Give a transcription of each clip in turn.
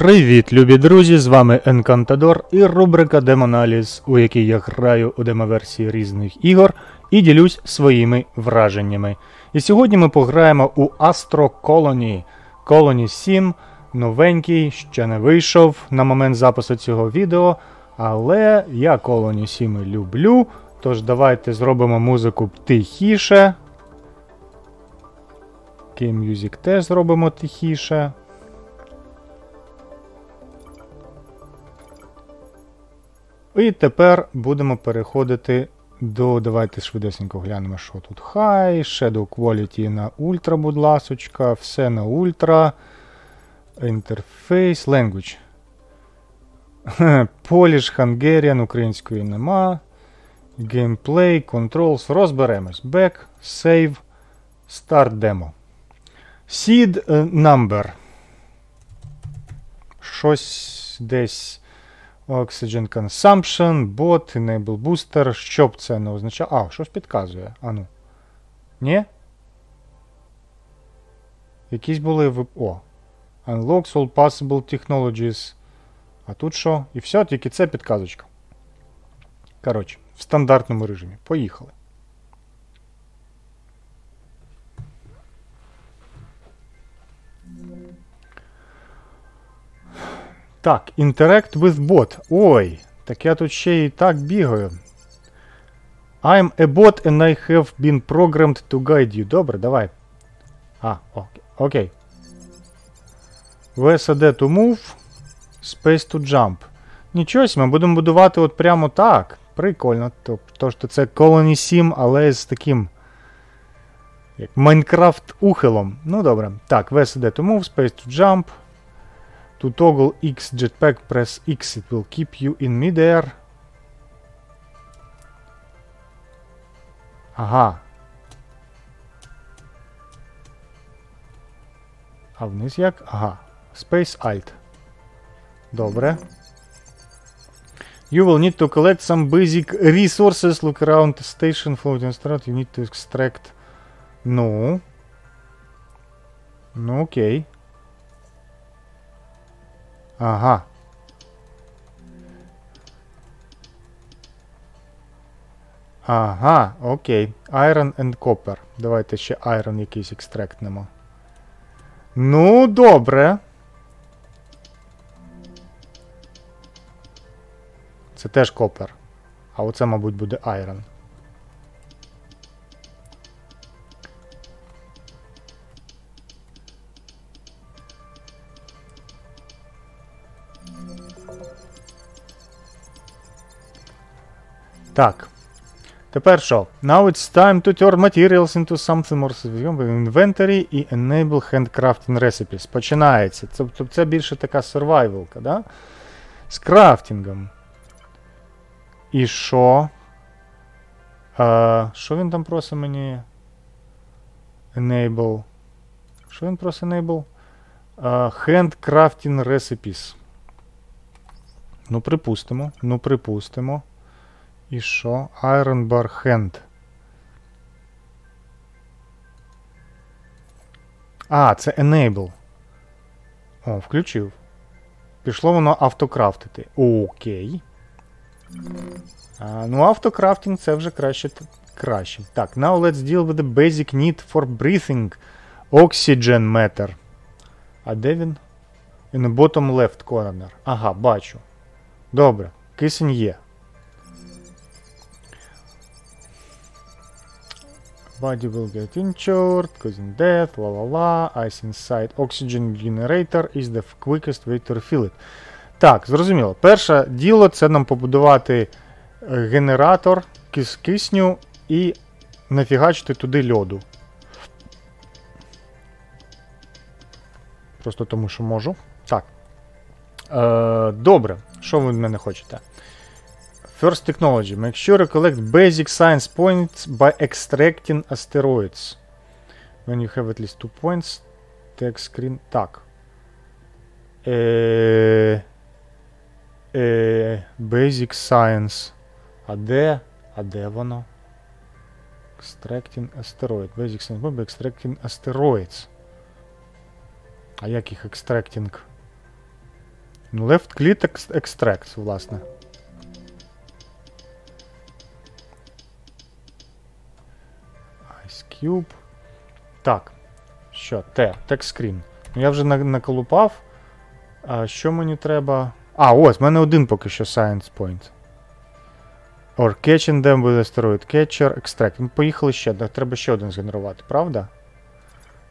Привіт, любі друзі! З вами Енкантадор і рубрика Демоналіз, у якій я граю у демоверсії різних ігор і ділюсь своїми враженнями. І сьогодні ми пограємо у Astro Colony. Colony 7, новенький, ще не вийшов на момент запису цього відео. Але я Colony 7 люблю. Тож давайте зробимо музику тихіше. Music теж зробимо тихіше. І тепер будемо переходити до. Давайте швидесенько глянемо, що тут. High, Shadow Quality на Ультра, будь ласочка, все на Ультра. Interface, Language. Polish, Hungarian, української нема. Gameplay, Controls. Розберемось. Back, Save, Start Demo. Seed Number. Щось десь. Oxygen Consumption, Bot, Enable Booster. Що б це не означає? А, щось підказує. Ану. Ні? Якісь були в. О. Unlocks all possible technologies. А тут що? І все, тільки це підказочка. Коротше, в стандартному режимі. Поїхали. Так, Interact with bot. Ой, так я тут ще і так бігаю. I'm a bot and I have been programmed to guide you. Добре, давай. А, окей. окей. VSD to move. Space to jump. Нічого, ми будемо будувати от прямо так. Прикольно. Тож то це Colony 7, але з таким. Як Майнкрафт ухилом. Ну добре. Так, VSD to move, space to jump. To toggle X jetpack, press X. It will keep you in midair. Ага. А вниз як? Ага. Space Alt. Добре. You will need to collect some basic resources. Look around the station, floating strat. You need to extract. Ну. Ну, окей. Ага. Ага, окей. Iron and copper. Давайте ще iron якийсь екстрактнемо. Ну, добре. Це теж копер. А оце, мабуть, буде iron. Так. Тепер що? Now it's time to turn materials into something more inventory і enable handcrafting recipes. Починається. Тобто це більше така survivalка, да? З крафтингом. І що? Що він там просить мені? Enable. Що він просить enable? Uh, handcrafting recipes. Ну, припустимо. Ну, припустимо. І що? Iron Bar Hand. А, це Enable. О, включив. Пішло воно автокрафтити. Окей. А, Ну, автокрафтинг це вже краще. краще. Так, now let's deal with the basic need for breathing. Oxygen matter. А де він? In the bottom left corner. Ага, бачу. Добре. Кисень є. Body will get injured, causing death, la la la, ice inside oxygen generator is the quickest way to refill it. Так, зрозуміло. Перше діло це нам побудувати генератор кис кисню і нафігачити туди льоду. Просто тому, що можу. Так. Е, Добре. Що ви від мене хочете? First technology. Make sure to collect basic science points by extracting asteroids. When you have at least two points, take screen. Так. Е, е, Basic science. А де? А де воно? Extracting asteroid. Basic science by extracting asteroids. А як їх extracting? Ну, left click ex- extracts, власне. Cube. Так. Що? Т. Text. Ну я вже наколупав. А що мені треба? А, ось, в мене один поки що Science Point. Or catching them with asteroid catcher, extract. Ну, поїхали ще. Треба ще один згенерувати, правда?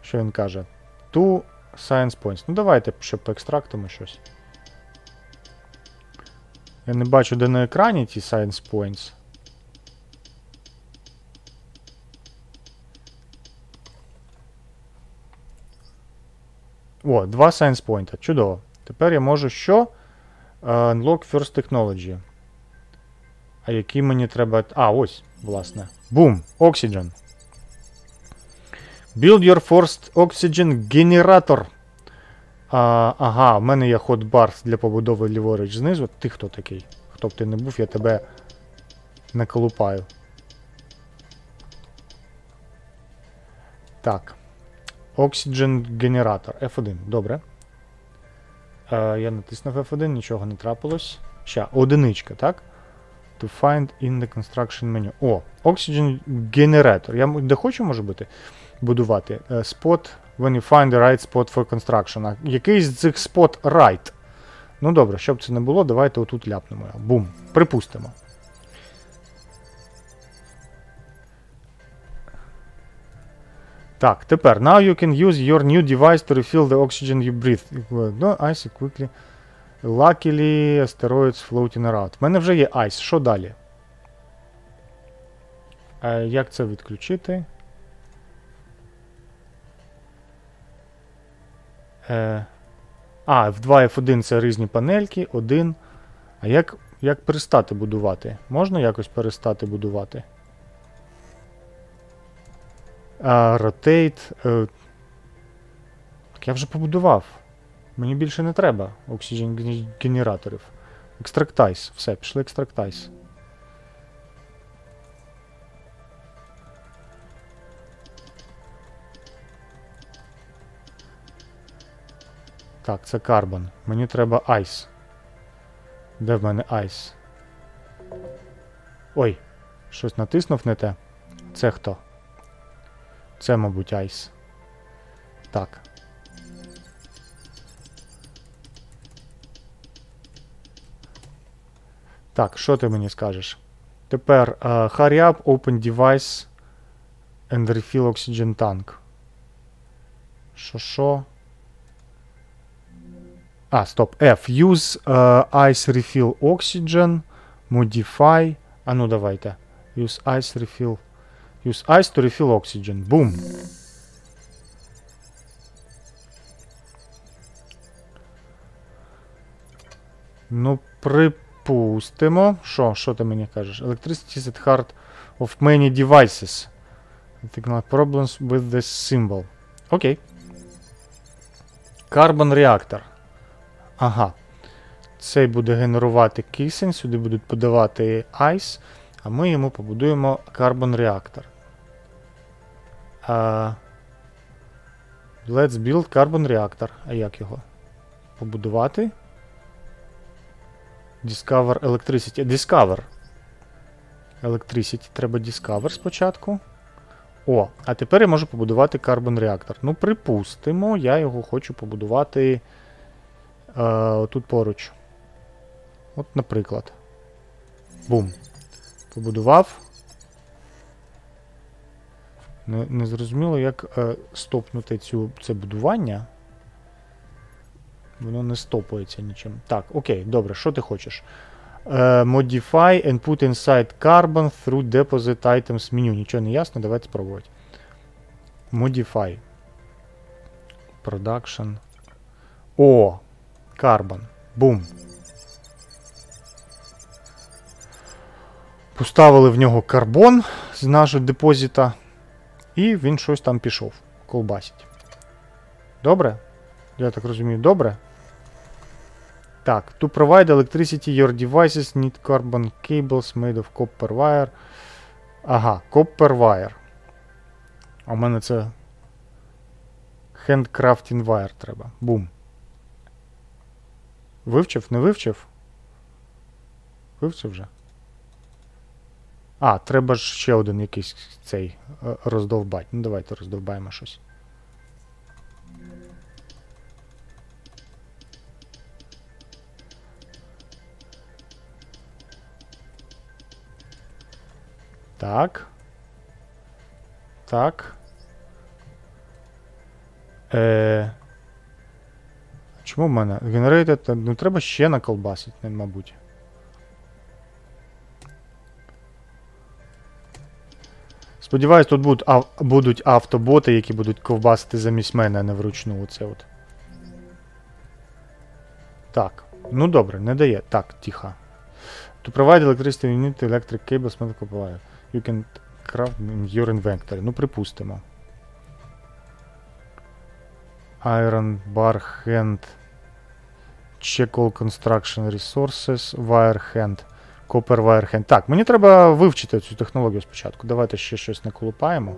Що він каже? Two Science Points. Ну давайте, щоб поекстрактимо щось. Я не бачу, де на екрані ті Science Points. О, два Science Point. Чудово. Тепер я можу що? Е, Unlock First Technology. А які мені треба. А, ось, власне. Бум! Oxygen. Build your first oxygen generator. А, ага, в мене є hotbar для побудови ліворуч знизу. Ти хто такий? Хто б ти не був, я тебе наколупаю. Так. Oxygen генератор. F1. Добре. Е, я натиснув F1, нічого не трапилось. Ща, одиничка, так? To find in the construction menu. О, Oxygen Generator. Я де хочу, може бути, будувати. Е, Spot when you find the right spot for construction. А який з цих spot right? Ну добре, щоб це не було, давайте отут ляпнемо. Бум. Припустимо. Так, тепер. Now you can use your new device to refill the oxygen you breathe. No, ice quickly. Luckily, asteroids floating around. У мене вже є ice. Що далі? Е, як це відключити? Е, а, F2, F1 це різні панельки. Один. А як, як перестати будувати? Можна якось перестати будувати? Rotate. Е, так я вже побудував. Мені більше не треба ген- генераторів. Extract ice. Все, пішли extract ice. Так, це карбон. Мені треба ice. Де в мене ice? Ой, щось натиснув не те. Це хто? Це, мабуть, ice. Так. Так, що ти мені скажеш? Тепер uh, hurry up, open device and refill oxygen tank. Що що? А, стоп. F. Use uh, ice refill oxygen. Modify. А ну давайте. Use ice refill. Use ice to refill oxygen. Boom. Ну, припустимо. Що? Що ти мені кажеш? Electricity is at heart of many devices. I problems with this symbol. Окей. Okay. Carbon reactor. Ага. Цей буде генерувати кисень, сюди будуть подавати ice, а ми йому побудуємо Carbon reactor. А, let's build Carbon reactor. А як його? Побудувати? Discover Electricity. Discover. Electricity. Треба Discover спочатку. О, а тепер я можу побудувати Carbon Reactor. Ну, припустимо, я його хочу побудувати е, тут поруч. От, наприклад. Бум. Побудував. Не, не зрозуміло, як е, стопнути цю, це будування. Воно не стопується нічим. Так, окей, добре, що ти хочеш? Е, modify and put inside carbon through deposit items menu. Нічого не ясно, давайте спробувати. Modify. Production. О! Carbon. Бум. Поставили в нього карбон з нашого депозита. І він щось там пішов. Колбасить. Добре? Я так розумію, добре? Так, to provide electricity, your devices need carbon cables made of copper wire. Ага, copper wire. А в мене це handcrafting wire треба. Бум. Вивчив, не вивчив? Вивчив вже? А, треба ж ще один якийсь цей е, роздовбать. Ну давайте роздовбаємо щось. Так. Так. Е... Чому в мене? Генерейтед, ну треба ще наколбасити, мабуть. Сподіваюсь, тут будуть, ав будуть автоботи, які будуть ковбасити замість мене, не вручну оце от. Так. Ну добре, не дає. Так, тихо. To provide electricity need electric cables medical provider. You can craft your inventory. Ну, припустимо. Iron bar hand. Check all construction resources. Wire hand. Wire. Так, мені треба вивчити цю технологію спочатку. Давайте ще щось наколупаємо.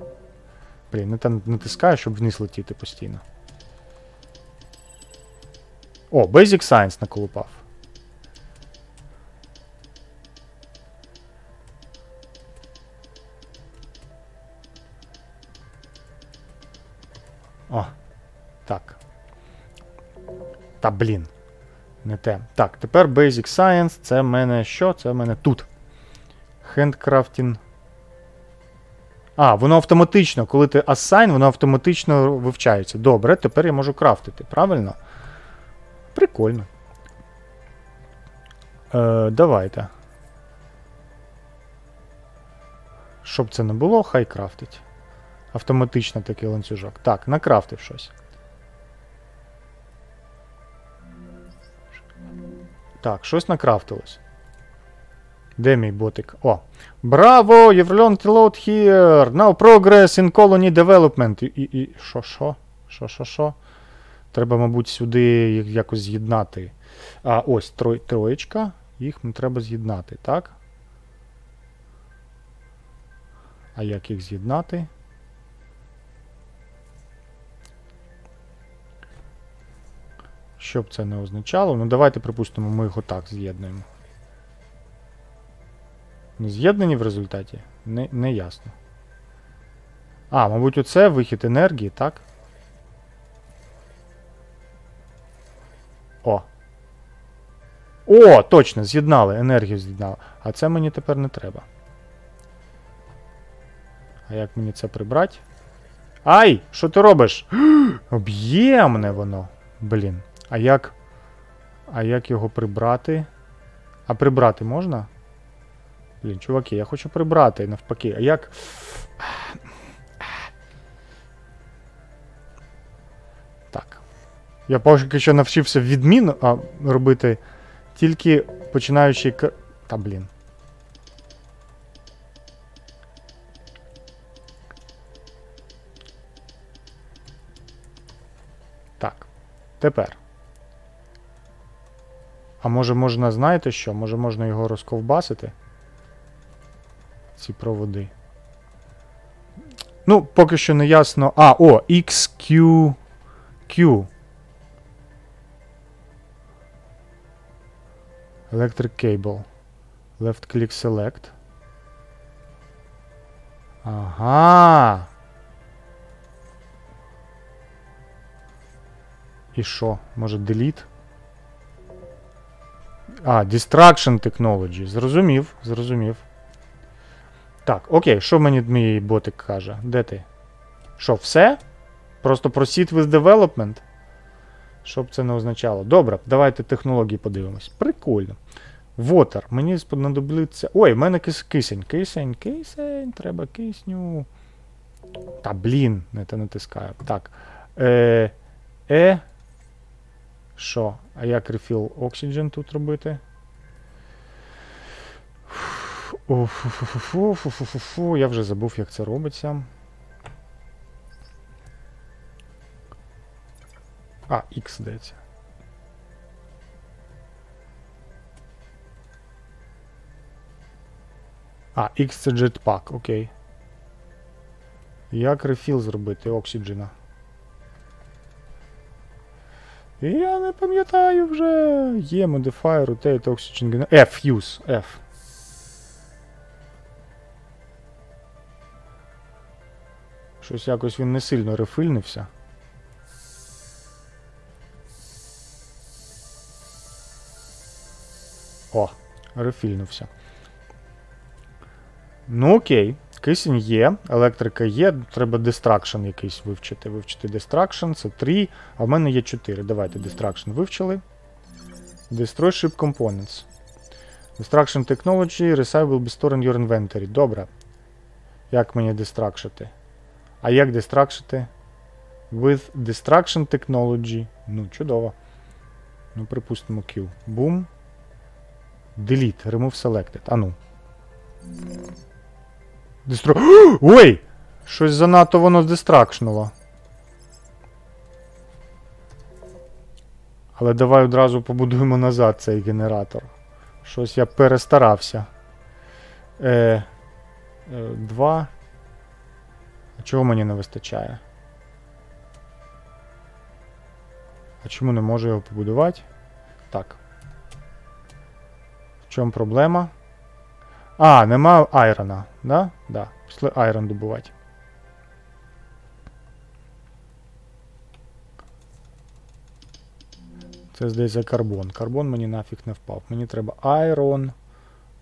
Блін, не там натискаю, щоб вниз летіти постійно. О, Basic Science наколупав. О, так. Та блін. Не те. Так, тепер Basic Science. Це в мене що? Це в мене тут. Handcrafting. А, воно автоматично, коли ти assign, воно автоматично вивчається. Добре, тепер я можу крафтити, правильно? Прикольно. Е, Давайте. Щоб це не було, хай крафтить. Автоматично такий ланцюжок. Так, накрафтив щось. Так, щось накрафтилось. Де мій ботик? О. Браво! You've a lot here! Now progress in colony development. І, і, що, що? Що, що, що? Треба, мабуть, сюди їх якось з'єднати. А, ось трой, троєчка. Їх треба з'єднати, так? А як їх з'єднати? Що б це не означало? Ну давайте припустимо, ми його так з'єднуємо. Не з'єднані в результаті? Не, не ясно. А, мабуть, оце вихід енергії, так? О. О, точно, з'єднали, енергію з'єднали. А це мені тепер не треба. А як мені це прибрати? Ай! Що ти робиш? Об'ємне воно. Блін. А як. А як його прибрати? А прибрати можна? Блін, чуваки, я хочу прибрати навпаки. А як. Так. Я поки що навчився відміну а, робити тільки починаючи. Та блін. Так. Тепер. А може можна, знаєте що? Може можна його розковбасити? Ці проводи. Ну, поки що не ясно. А, о, XQ. Q. Electric cable. Left click select. Ага. І що? Може delete? А, Distraction Technology. Зрозумів, зрозумів. Так, окей, що мені мій ботик каже? Де ти? Що, все? Просто proceed with development? Що б це не означало? Добре, давайте технології подивимось. Прикольно. Water. Мені сподобиться. Ой, в мене кис кисень. Кисень, кисень, треба кисню. Та блін, не те натискаю. Так. Е. Е. Що? А як refill oxygen тут робити? Фу-фу-фу-фу-фу-фу-фу. Я вже забув, як це робиться. А, X здається. А, X це jetpack, окей. Як рефіл зробити Оксіджена? Я не пам'ятаю вже. Є modifier, rotate, oxygen gener- F, use, F. Щось якось він не сильно рефильнився. О, рефільнувся. Ну окей, кисень є, електрика є, треба destruction якийсь вивчити. Вивчити destruction, це 3, а в мене є 4. Давайте destruction вивчили. Destroy ship components. Destruction technology, will be stored in your inventory. Добре. Як мені destruct'ити? А як destruct'ити? With Destruction Technology. Ну, чудово. Ну, припустимо Q. Boom. Delete. Remove selected. А ну. Ой! Щось занадто воно дистракшнуло. Але давай одразу побудуємо назад цей генератор. Щось я перестарався. Е, е, Два. А чого мені не вистачає? А чому не можу його побудувати? Так. В чому проблема? А, нема iron а, да? Да. Пішли iron добувати. Це здається карбон. Карбон мені нафіг не впав. Мені треба iron.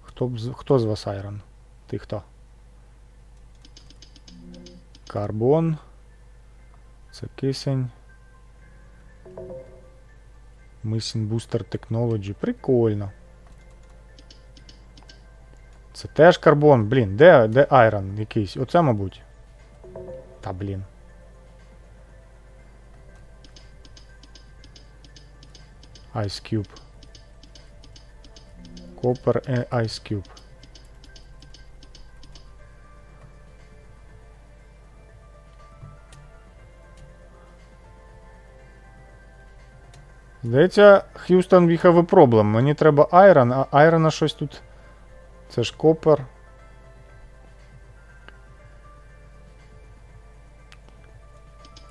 Хто, хто з вас iron? Ти хто? Карбон. Це кисень. Missing Booster Technology. Прикольно. Це теж карбон. Блін, де, де iron якийсь? Оце, мабуть. Та блін. Ice Cube. Copper Ice Cube. Здається, Х'юстон a problem. Мені треба айрон, а айрона щось тут. Це ж копер.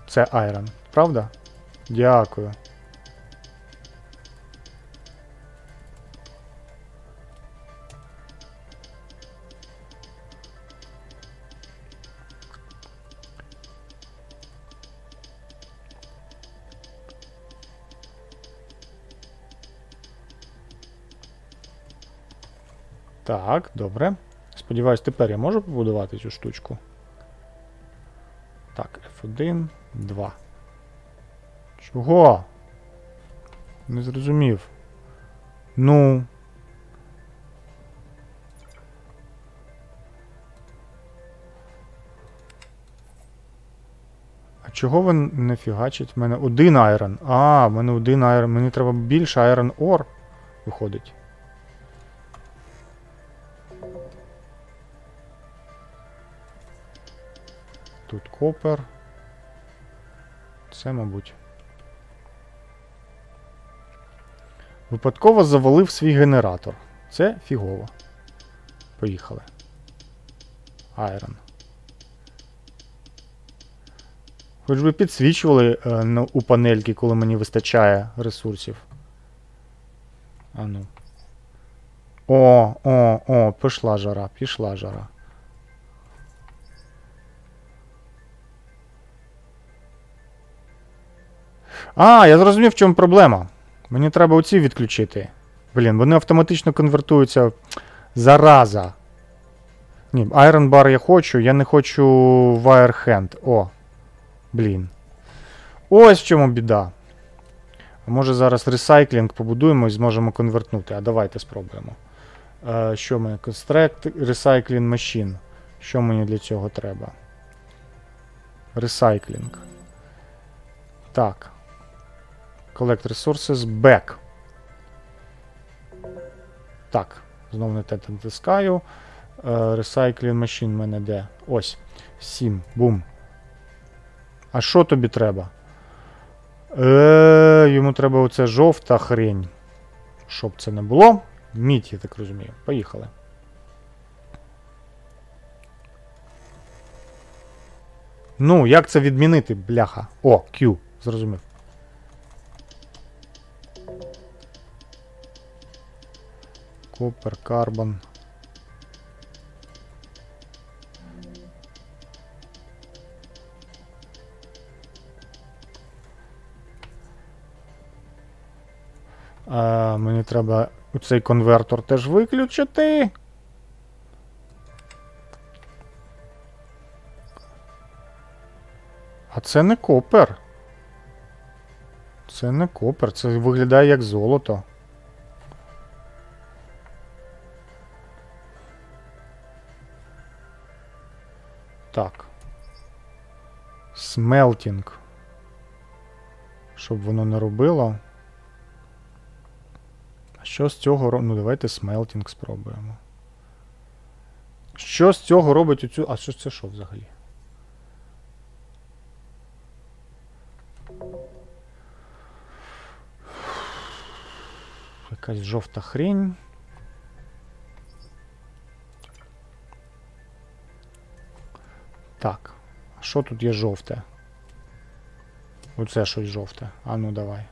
Це айрон, правда? Дякую. Так, добре. Сподіваюсь, тепер я можу побудувати цю штучку. Так, F1, 2. Чого? Не зрозумів. Ну. А чого він не фігачить? В мене один айрон. А, в мене один айрон. Мені треба більше айрон ор виходить. Тут копер. Це, мабуть. Випадково завалив свій генератор. Це фігово. Поїхали. Айрон. Хоч би підсвічували е, на- у панельки, коли мені вистачає ресурсів. А ну. О, о, о, пішла жара, пішла жара. А, я зрозумів, в чому проблема. Мені треба оці відключити. Блін, вони автоматично конвертуються. Зараза. Ні, Iron Bar я хочу, я не хочу Wire Hand. О. Блін. Ось в чому біда. Може зараз ресайклінг побудуємо і зможемо конвертнути. А давайте спробуємо. Е, що ми? Construct Recycling Machine. Що мені для цього треба? Recycling. Так. Collect resources back. Так, знову не те натискаю. Е, Recycling machine в мене де? Ось. 7. Бум. А що тобі треба? Е, йому треба оце жовта хрень. Щоб це не було. Мідь, я так розумію. Поїхали. Ну, як це відмінити, бляха? О, Q, зрозумів. Копер, карбон. А, мені треба цей конвертор теж виключити. А це не copper. Це не copper, це виглядає як золото. Smelting. Щоб воно не робило. А що з цього? Ну, давайте смелтінг спробуємо. Що з цього робить оцю. А що це що взагалі? Якась жовта хрень. Так. Що тут є жовте? Оце щось жовте. А ну давай.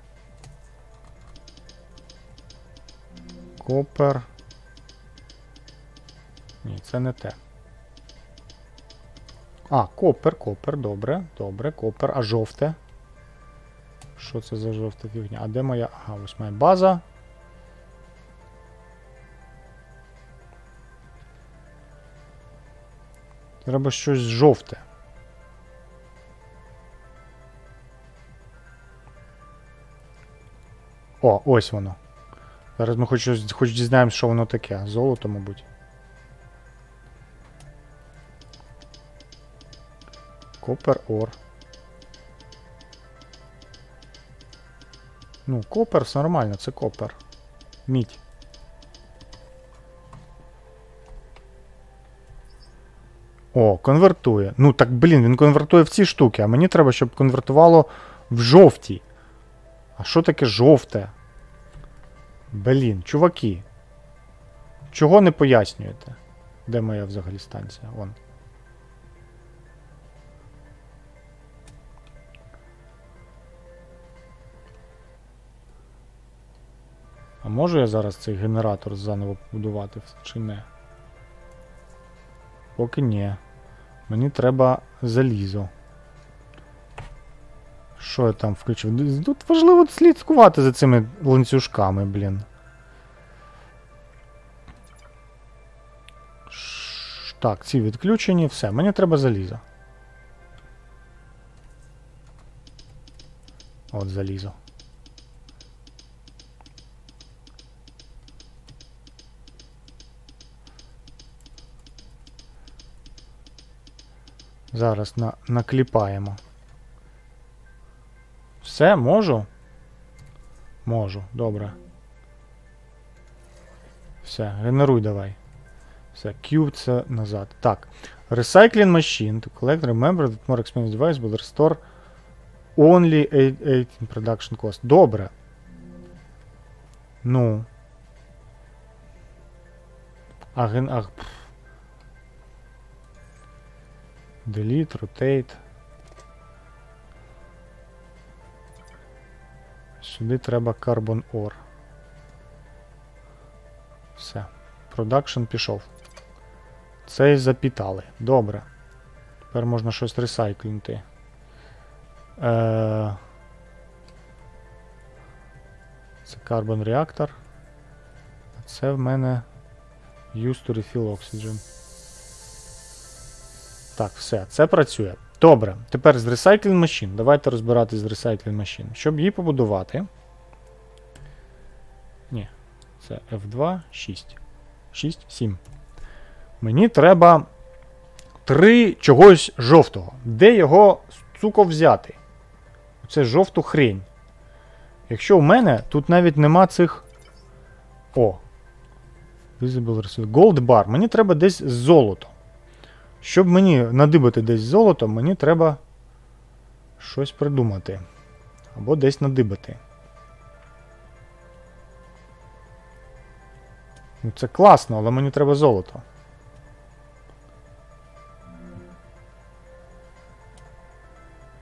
Копер. Ні, це не те. А, копер, копер, добре, добре, копер. А жовте? Що це за жовта фігня? А де моя. Ага, ось моя база. Треба щось жовте. О, ось воно. Зараз ми хоч, хоч дізнаємося, що воно таке. Золото, мабуть. Копер ор. Ну, копер, все нормально, це копер. Мідь. О, конвертує. Ну так, блін, він конвертує в ці штуки, а мені треба, щоб конвертувало в жовті. А що таке жовте? Блін, чуваки. Чого не пояснюєте? Де моя взагалі станція? Вон. А можу я зараз цей генератор заново побудувати чи не? Поки ні. Мені треба залізо. Що я там включив? Тут важливо слідкувати за цими ланцюжками, блін. Так, ці відключені, все, мені треба залізо. От залізо. Зараз на, накліпаємо. Все, можу? Можу, добре. Все, генеруй давай. Все, Q це назад. Так. Recycling machine to collect, remember that more expensive device will restore only 8 production cost. Добре. Ну. А ген. А, Delete, rotate. Сюди треба Carbon Ore. Все. Продакшн пішов. Цей запітали. Добре. Тепер можна щось ресайклінти. Е... Це Carbon Reactor. А це в мене Use to refill oxygen. Так, все, це працює. Добре, тепер з Recycling Machine. Давайте розбиратись з Recycling Machine. Щоб її побудувати. Ні, це F2, 6. 6, 7. Мені треба три чогось жовтого. Де його суко взяти? Це жовту хрень. Якщо в мене тут навіть нема цих. О. Visible. Gold Bar. Мені треба десь золото. Щоб мені надибати десь золото, мені треба щось придумати. Або десь надибати. Ну Це класно, але мені треба золото.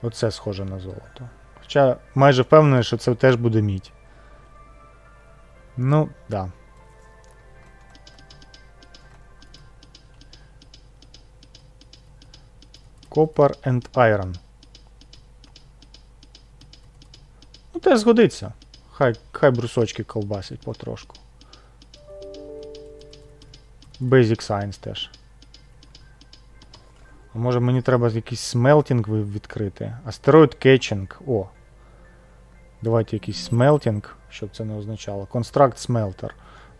Оце схоже на золото. Хоча майже впевнений, що це теж буде мідь. Ну, да. Copper and Iron. Ну, теж згодиться. Хай, хай брусочки ковбасять потрошку. Basic Science теж. А може мені треба якийсь smelting відкрити? Asteroid catching. О. Давайте якийсь smelting, щоб це не означало. Construct smelter.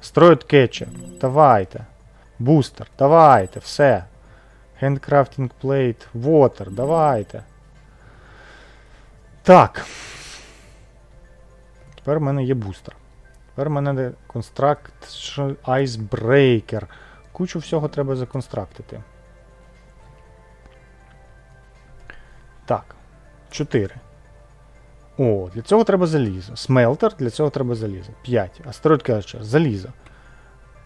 Asteroid catching. Давайте. Бустер. Давайте. Все. Handcrafting plate. Water. Давайте. Так. Тепер в мене є бустер. Тепер в мене Construct Icebreaker. Кучу всього треба законстрактити. Так. 4. О, для цього треба залізо. Смелтер, для цього треба залізо. 5. Астероїд Catcher, залізо.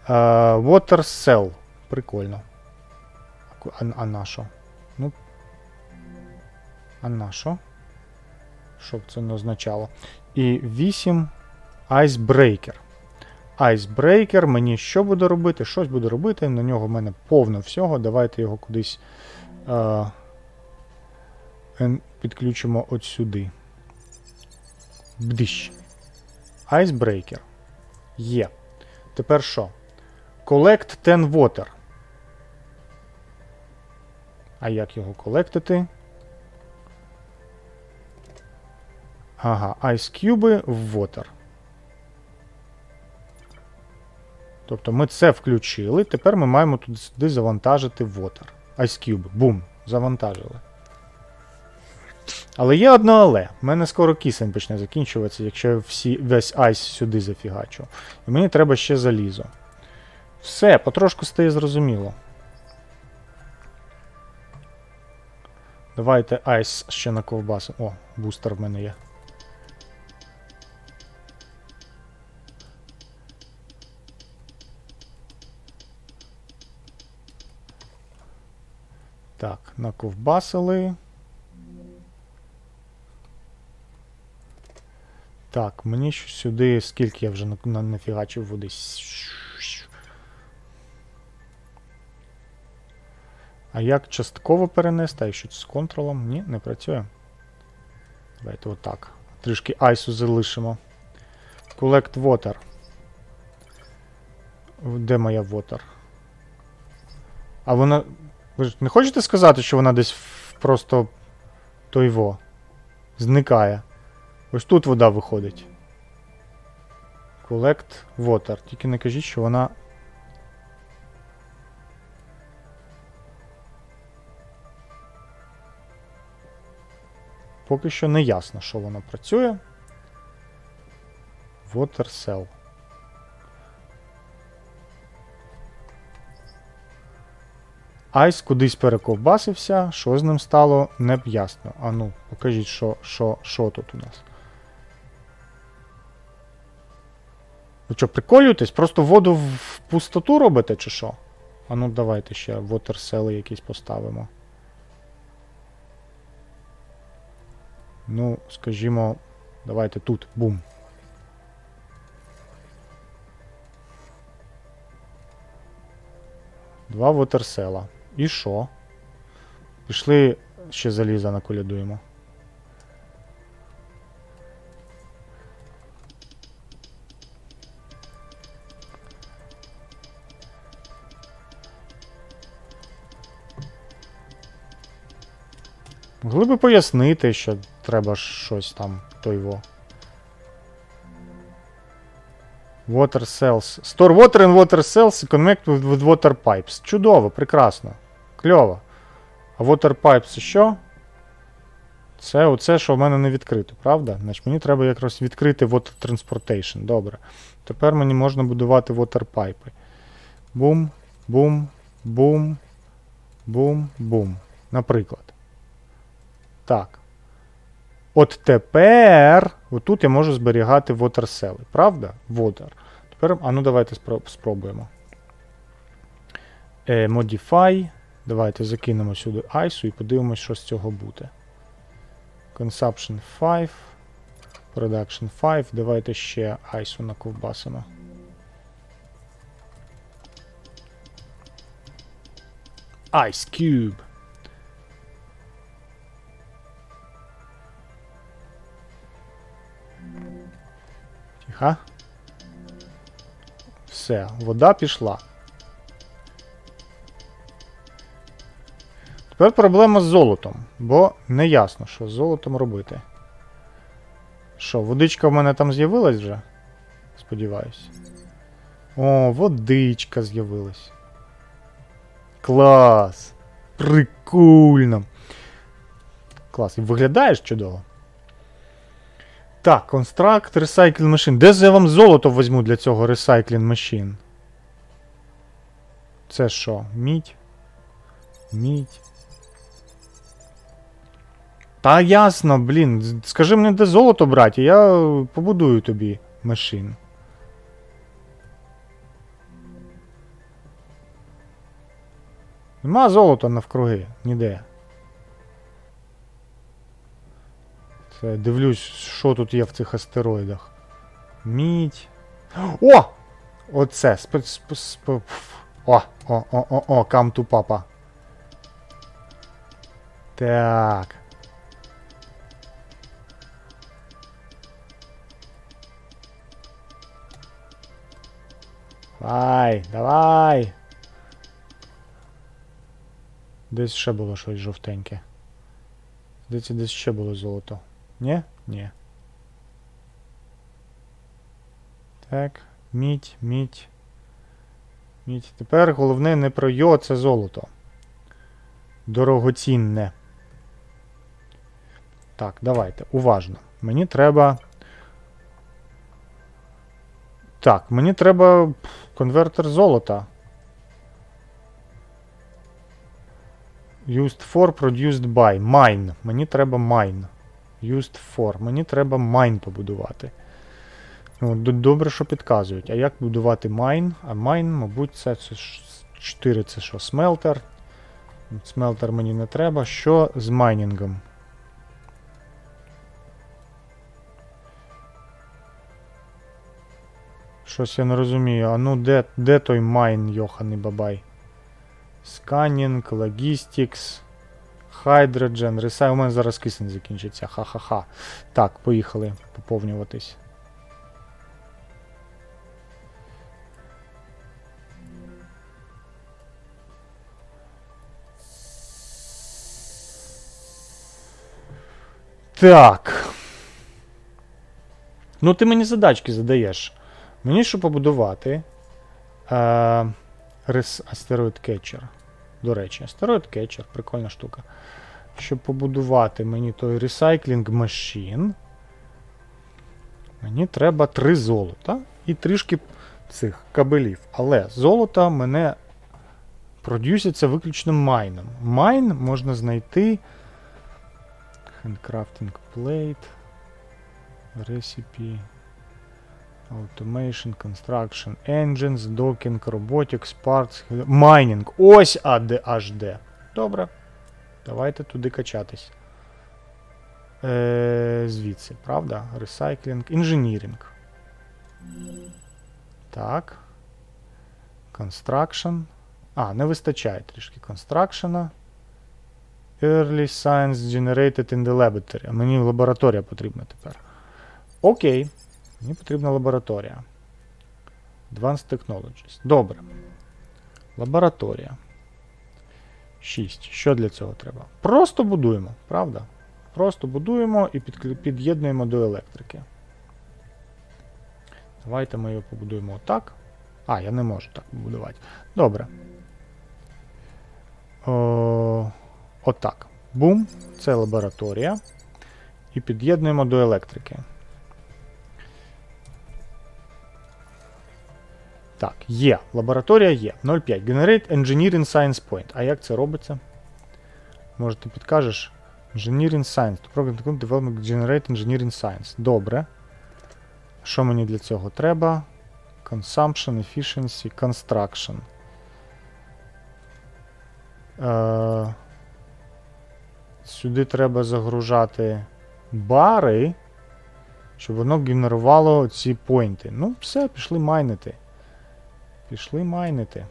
Е, Water Cell. Прикольно. А, а, на що? Ну. А на що? Що б це не означало? І 8 Icebreaker. Icebreaker мені що буде робити? Щось буде робити. На нього в мене повно всього. Давайте його кудись е, підключимо от сюди. Бдищ. Icebreaker. Є. Тепер що? Collect 10 water. А як його колектити? Ага, Ice Cube в Water. Тобто ми це включили. Тепер ми маємо туди завантажити Water. Ice Cube. Бум. Завантажили. Але є одне але. У мене скоро кисень почне закінчуватися, якщо я всі, весь ice сюди зафігачу. І мені треба ще залізо. Все, потрошку стає зрозуміло. Давайте ice ще на ковбасу. О, бустер в мене є. Так, наковбасили. Так, мені сюди, скільки я вже на, на, нафігачив води. А як частково перенести, а якщо з контролом? Ні, не працює. Давайте отак. Трішки айсу залишимо. Collect water. Де моя water? А вона. Ви ж не хочете сказати, що вона десь просто той во зникає? Ось тут вода виходить. Collect water. Тільки не кажіть, що вона. Поки що не ясно, що воно працює. Water cell. Айс кудись перековбасився, що з ним стало, не б ясно. А ну, покажіть, що, що, що тут у нас. Ви що, приколюєтесь? Просто воду в пустоту робите, чи що? А ну давайте ще вотерсели якісь поставимо. Ну, скажімо, давайте тут. Бум. Два вотерсела. І що? Пішли ще заліза наколядуємо. Могли би пояснити, що треба щось там той во. Water cells. Store water in water cells and connect with, water pipes. Чудово, прекрасно. Кльово. А water pipes що? Це оце, що в мене не відкрито, правда? Значить мені треба якраз відкрити water transportation. Добре. Тепер мені можна будувати water пайпи. Бум, бум, бум, бум, бум. Наприклад. Так. От тепер, отут я можу зберігати watercell, правда? Water. Тепер, а ну давайте спробуємо. Е, Modify. Давайте закинемо сюди ISO і подивимось, що з цього буде. Consumption 5. Production 5. Давайте ще ISO наковбасимо. Ice Cube. Тихо. Все, вода пішла. Тепер проблема з золотом, бо не ясно, що з золотом робити. Що, водичка в мене там з'явилась вже? Сподіваюсь. О, водичка з'явилась. Клас! Прикольно! Клас, і виглядаєш чудово. Так, констракт Recycle Machine. Де ж я вам золото візьму для цього Recycling Machine? Це що? Мідь? Мідь. Та ясно, блін. Скажи мені, де золото брати, я побудую тобі машин. Нема золота навкруги, ніде. Дивлюсь, що тут є в цих астероїдах. Мідь. О! Оце. О, о, о, о, о, come to papa. Так. Давай, давай. Десь ще було щось жовтеньке. Здається, десь ще було золото. Ні? Ні. Так, мідь, мідь. Мідь. Тепер головне не про йо, це золото. Дорогоцінне. Так, давайте. Уважно. Мені треба. Так, мені треба конвертер золота. Used for, produced by. Mine. Мені треба mine. Used for. Мені треба mine побудувати. Добре, що підказують. А як будувати mine? А mine, мабуть, це, це 4 це що? Смелтер. Смелтер мені не треба. Що з майнінгом? Щось я не розумію. А ну де де той майн, Йоханий Бабай? Сканінг, логістикс, Hydrogen, ресай. У мене зараз кисень закінчиться. Ха-ха-ха. Так, поїхали поповнюватись. Так. Ну, ти мені задачки задаєш. Мені що побудувати. Е, Астероїд кетчер. До речі, астероїд кетчер, прикольна штука. Щоб побудувати мені той Recycling Machine, мені треба три золота і трішки цих кабелів. Але золото мене продюситься виключно майном. Майн можна знайти. Handcrafting plate. Recipe. Automation, Construction, Engines, Docking, Robotics, Parts, Mining. Ось AD Добре. Давайте туди качатись. Е, Звідси, правда? Recycling, Engineering. Так. Construction. А, не вистачає трішки Construction. Early Science Generated in the Laboratory. А мені лабораторія потрібна тепер. Окей. Мені потрібна лабораторія. Advanced Technologies. Добре. Лабораторія. 6. Що для цього треба? Просто будуємо, правда? Просто будуємо і під'єднуємо до електрики. Давайте ми його побудуємо отак. А, я не можу так побудувати. Добре. О, Отак. Бум. Це лабораторія. І під'єднуємо до електрики. Так, є. Лабораторія є. 0,5. Generate Engineering Science Point. А як це робиться? Може, ти підкажеш? Engineering Science. Program Development Generate Engineering Science. Добре. Що мені для цього треба? Consumption, Efficiency, Construction. Е, Сюди треба загружати бари, щоб воно генерувало ці поінти. Ну, все, пішли майнити. Пішли майнити.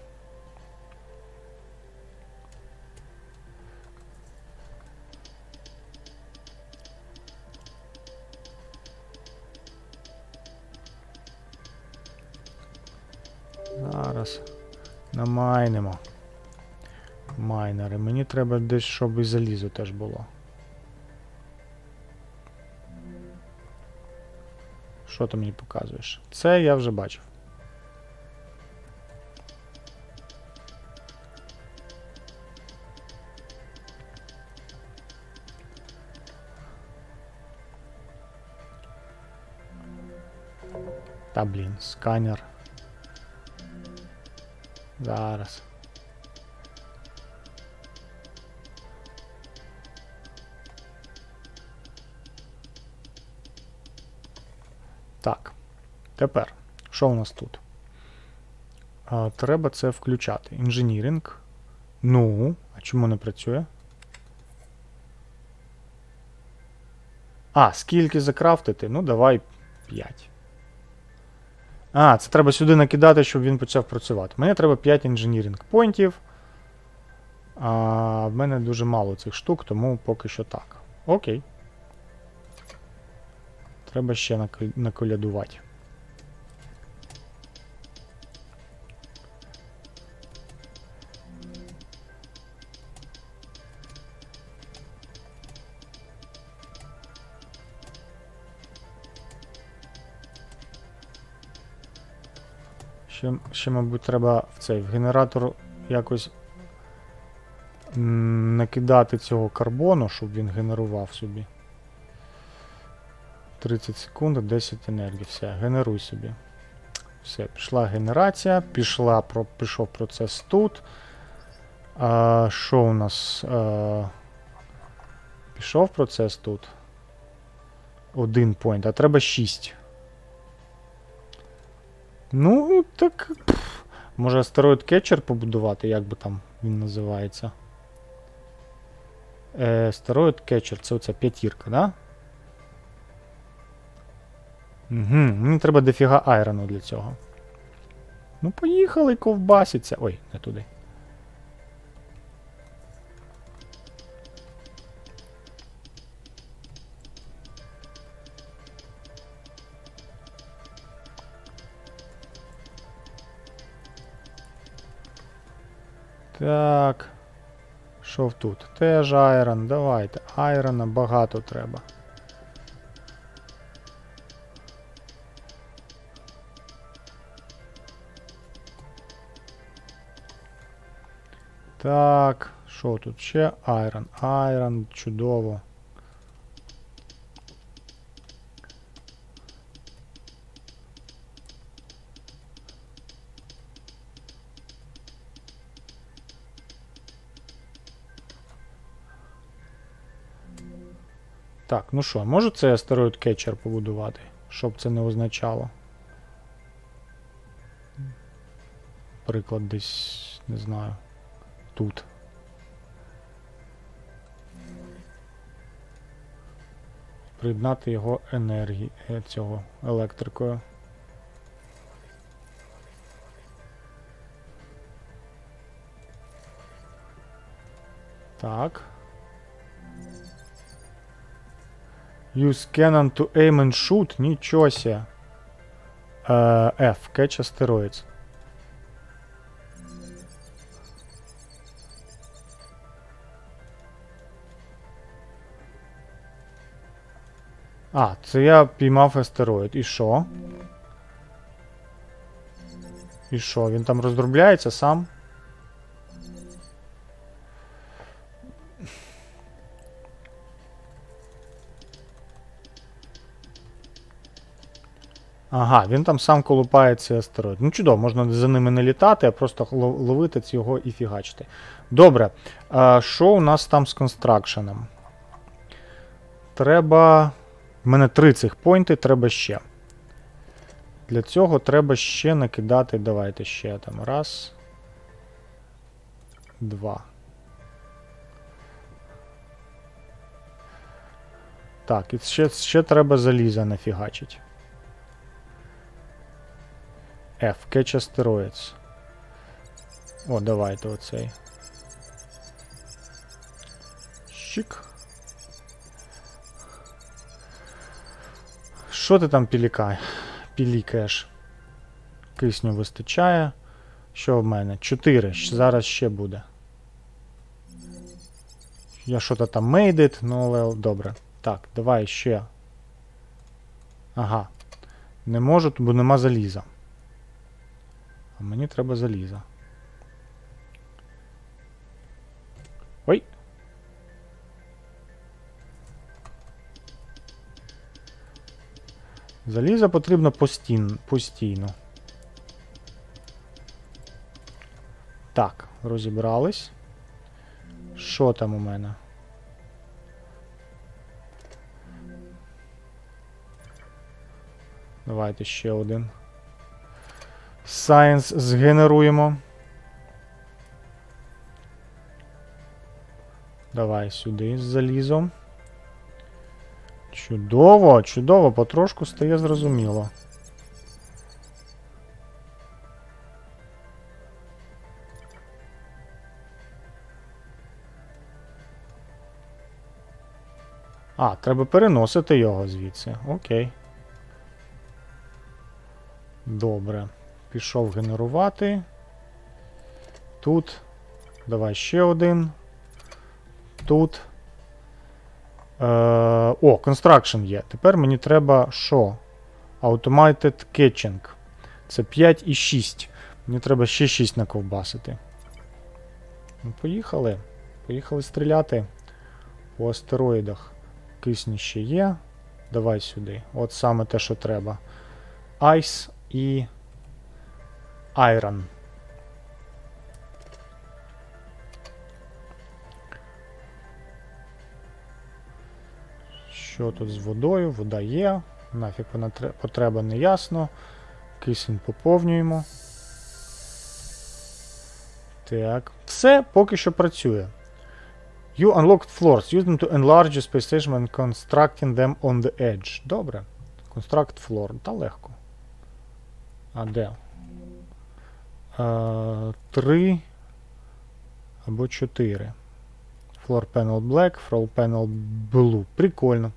Зараз намайнимо. Майнери. Мені треба десь, щоб і залізо теж було. Що ти мені показуєш? Це я вже бачив. Та блін, сканер. Зараз. Так. Тепер, що у нас тут? А, Треба це включати. Інженіринг. Ну, а чому не працює? А, скільки закрафтити? Ну, давай 5. А, це треба сюди накидати, щоб він почав працювати. Мені треба 5 інженіринг поінтів. А в мене дуже мало цих штук, тому поки що так. Окей. Треба ще нако- наколядувати. Ще, ще, мабуть, треба в цей в генератор якось накидати цього карбону, щоб він генерував собі. 30 секунд, 10 енергії. Все, генеруй собі. Все, пішла генерація, пішла, про, пішов процес тут. А, Що у нас? А, пішов процес тут. Один point, а треба 6. Ну, так. Може астероїд кетчер побудувати, як би там він називається. Е, кетчер, це оця п'ятірка, да? Угу, мені треба дофіга айрону для цього. Ну, поїхали ковбаситься. Ой, не туди. Так. Що тут? Теж айрон, давайте. Айрона багато треба. Так, що тут ще? Айрон. Айрон, чудово. Так, ну що, може цей астероїд кетчер побудувати, щоб це не означало. Приклад десь, не знаю, тут. Приєднати його енергії е, цього електрикою. Так. Use cannon to aim and shoot. Нічого ся. Е, F. Catch asteroids. А, це я піймав астероїд. І що? І що? Він там роздробляється сам? Ага, він там сам колупає цей астероїд. Ну чудово, можна за ними не літати, а просто ловити цього і фігачити. Добре. А, що у нас там з констракшеном? Треба. У мене три цих пойнти, треба ще. Для цього треба ще накидати. Давайте ще там. Раз. Два. Так, і ще, ще треба заліза нафігачить. F. Catch Asteroids. О, давайте оцей. Щик. Що ти там пілікає? Пілікаєш? Кисню вистачає. Що в мене? 4. Зараз ще буде. Я що-то там it, ну але добре. Так, давай ще. Ага. Не можу, бо нема заліза. А мені треба заліза. Ой. Заліза потрібно постійно. постійно. Так, розібрались. Що там у мене? Давайте ще один. Science згенеруємо. Давай сюди з залізом. Чудово, чудово, потрошку стає зрозуміло. А, треба переносити його звідси. Окей. Добре. Пішов генерувати. Тут. Давай ще один. Тут. Е, О, Construction є. Тепер мені треба що? Automated Catching. Це 5 і 6. Мені треба ще 6 наковбасити. Ну, Поїхали. Поїхали стріляти по астероїдах. Кисні ще є. Давай сюди. От саме те, що треба. Ice і Iron. Що тут з водою? Вода є. Нафіг вона потреба не ясно. Кисень поповнюємо. Так. Все поки що працює. You unlocked floors. Use them to enlarge your space station when constructing them on the edge. Добре. Construct floor. Та легко. А де? А, Три або чотири. Floor panel black, floor panel blue. Прикольно.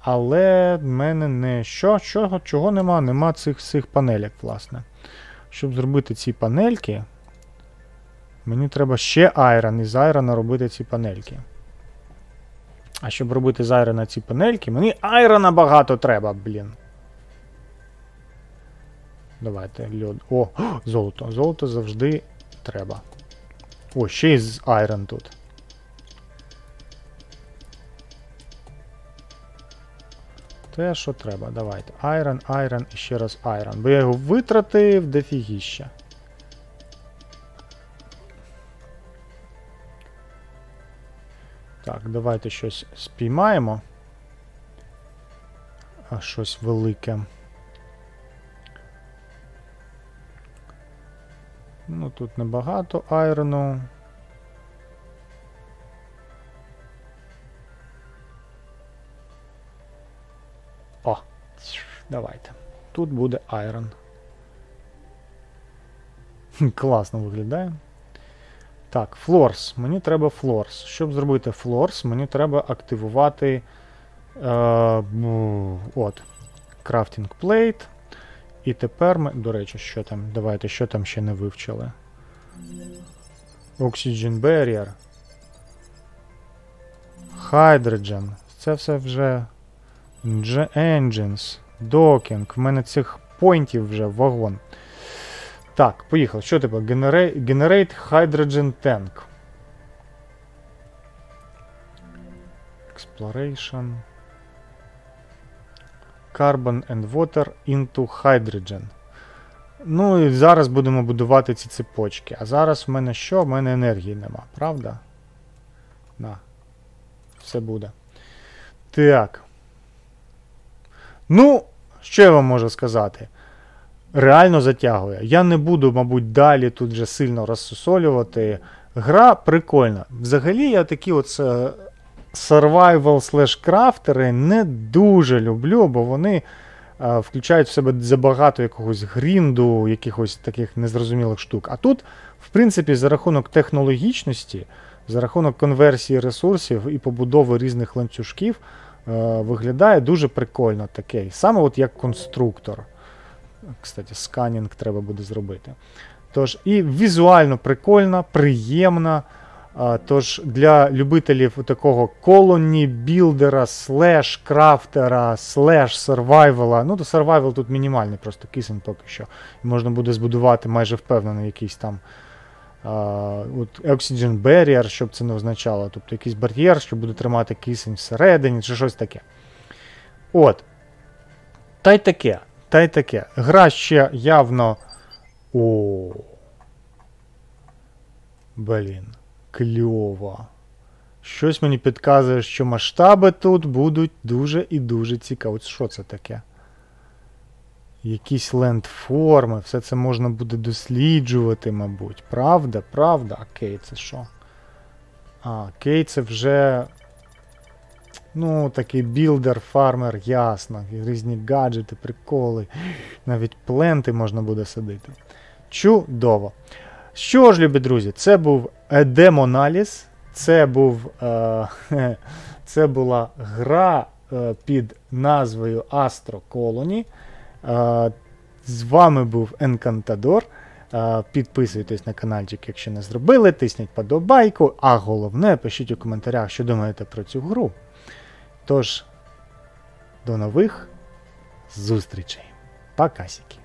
Але в мене не що, чого, чого нема? Нема цих цих панелек, власне. Щоб зробити ці панельки, мені треба ще iron. Із iron а робити ці панельки. А щоб робити з iron а ці панельки, мені iron а багато треба, блін. Давайте льод. О, золото. Золото завжди треба. О, ще й з iron тут. Те, що треба, давайте. Айрон, айрон і ще раз айрон. Бо я його витратив дофігіща. Так, давайте щось спіймаємо. А щось велике. Ну, тут небагато айрону. О, давайте. Тут буде iron. Класно виглядає. Так, floors. Мені треба floors. Щоб зробити floors, мені треба активувати. Е, от. Crafting plate. І тепер ми. До речі, що там? Давайте, що там ще не вивчили. Oxygen Barrier. Hydrogen. Це все вже. Engines. Docking. В мене цих поінтів вже вагон. Так, поїхав. Що тебе? Generate, Generate Hydrogen Tank. Exploration. Carbon and Water into Hydrogen. Ну і зараз будемо будувати ці цепочки. А зараз в мене що? В мене енергії нема, правда? На. Все буде. Так. Ну, що я вам можу сказати? Реально затягує. Я не буду, мабуть, далі тут вже сильно розсусолювати. Гра прикольна. Взагалі, я такі от е, survival слеш крафтери не дуже люблю, бо вони е, включають в себе забагато якогось грінду, якихось таких незрозумілих штук. А тут, в принципі, за рахунок технологічності, за рахунок конверсії ресурсів і побудови різних ланцюжків, е, виглядає дуже прикольно таке. Саме от як конструктор. Кстати, сканінг треба буде зробити. Тож, і візуально прикольна, приємна. Тож для любителів такого колоні, білдера, слеш крафтера, слеш сервайвела. Ну, то сервайвел тут мінімальний, просто кисень поки що. Можна буде збудувати майже впевнено якийсь там от Oxygen Barrier, щоб це не означало. Тобто якийсь бар'єр, що буде тримати кисень всередині, чи щось таке. От. Та й таке. Та й таке. Гра ще явно. О. Блін. Кльово. Щось мені підказує, що масштаби тут будуть дуже і дуже цікаві. Що це таке? Якісь лендформи, все це можна буде досліджувати, мабуть. Правда? Правда? А Кей, це що? А, Кей це вже. Ну, такий білдер, фармер, ясно. Різні гаджети, приколи. Навіть пленти можна буде садити. Чудово. Що ж, любі друзі, це був Демоналіз. Це був, е, це була гра е, під назвою Astro Colony. Е, з вами був Енкантадор. Е, підписуйтесь на каналчик, якщо не зробили, тисніть подобайку, а головне, пишіть у коментарях, що думаєте про цю гру. Тож, до нових зустрічей. Покасики.